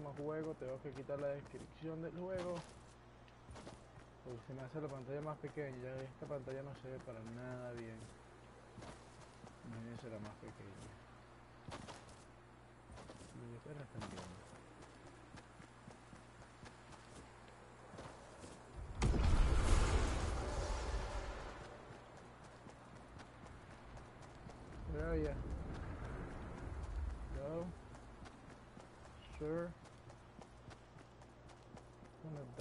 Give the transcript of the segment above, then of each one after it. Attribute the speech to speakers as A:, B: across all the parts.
A: próximo juego tengo que quitar la descripción del juego. Porque se me hace la pantalla más pequeña. Esta pantalla no se ve para nada bien. Imagínense la más pequeña. Y apenas están viendo. Where are ya?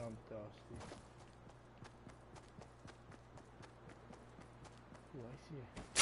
A: I'm thirsty. Oh, I see it.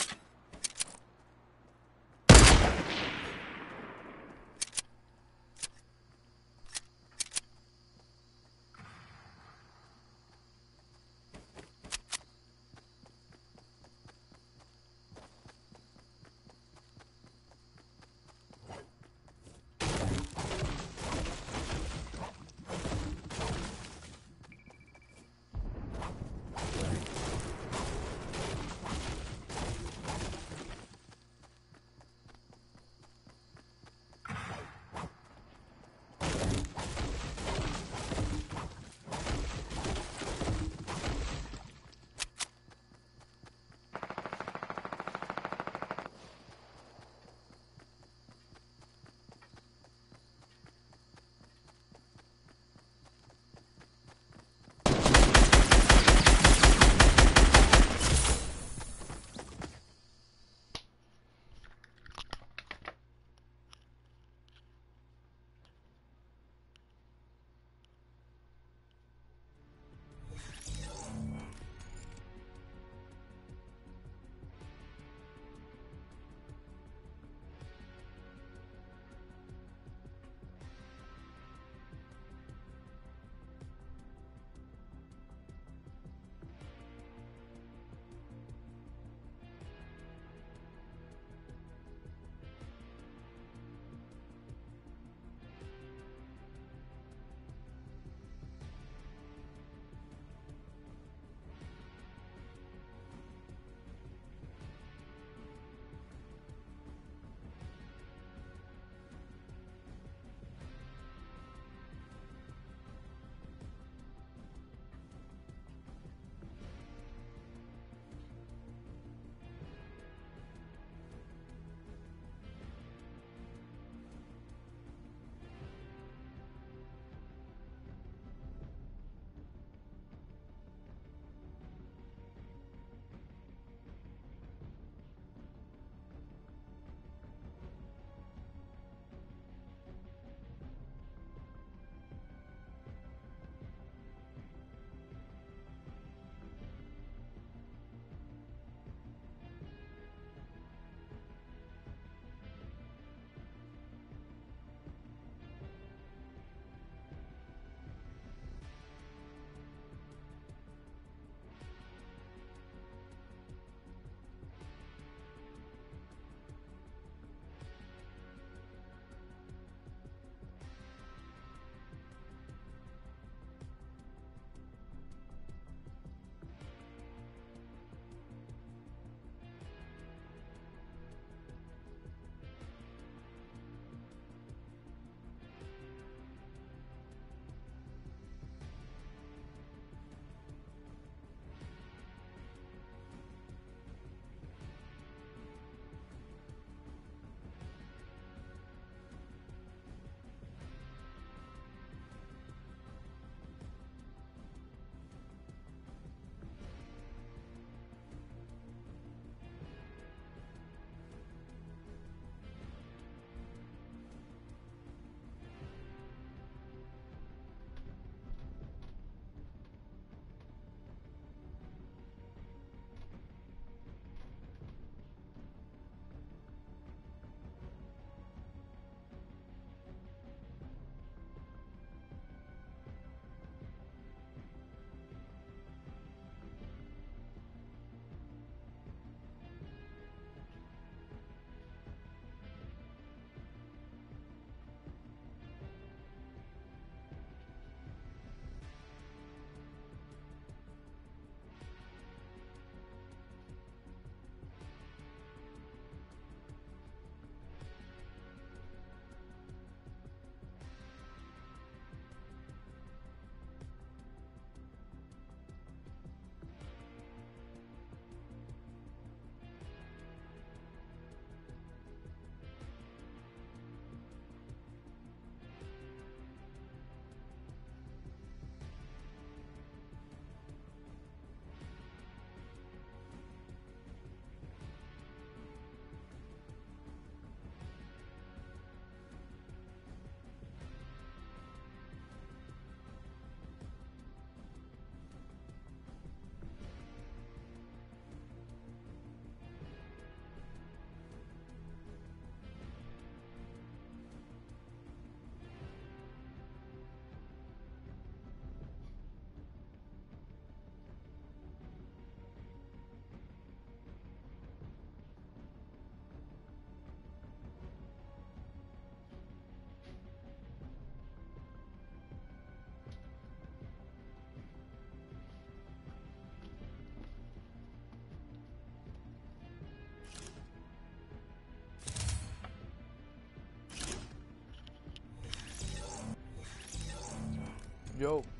A: Yo.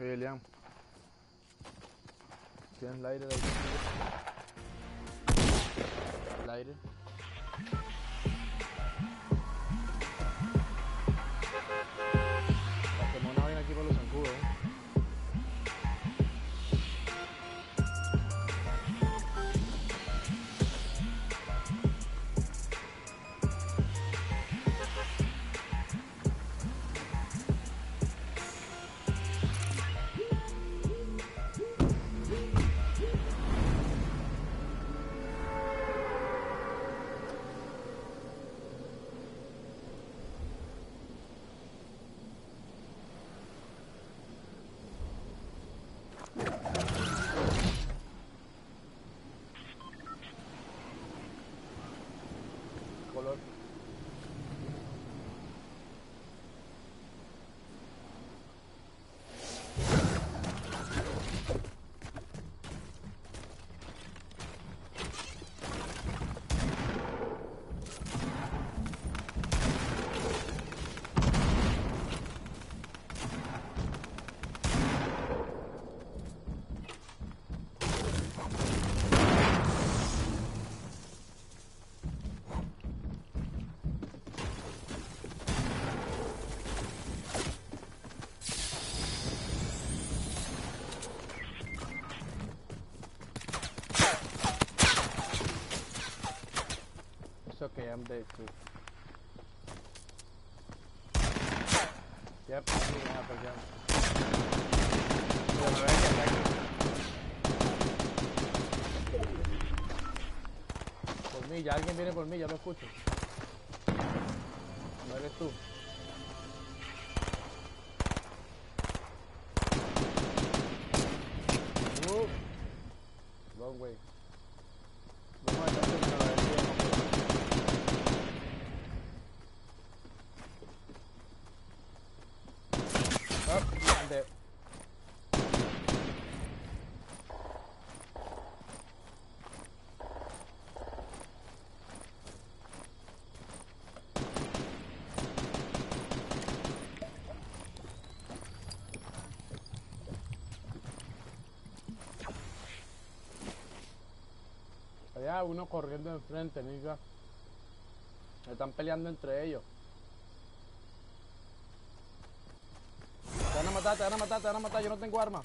A: Elian. ¿Tienes el aire de ahí? El aire. Quemó una vaina aquí por los zancudos, ¿eh? It's okay, I'm dead too. Yep, I'm gonna have a aquí. Por mí, ya alguien viene por mí, ya lo escucho. No eres tú. Uh, wrong way. Vamos a echar por la ventana. Oh, I'm dead. Allá uno corriendo enfrente, nica. Están peleando entre ellos. Te van a matar, te van a matar, te van a matar, yo no tengo arma.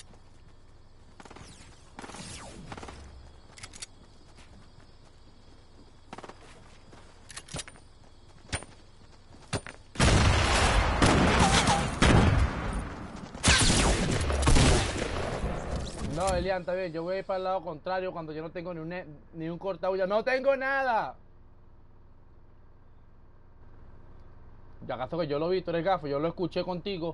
A: No, Elian, está bien, yo voy a ir para el lado contrario cuando yo no tengo ni un, ni un cortabulla. ¡No tengo nada! Ya acaso que yo lo vi, tú eres gafo, yo lo escuché contigo.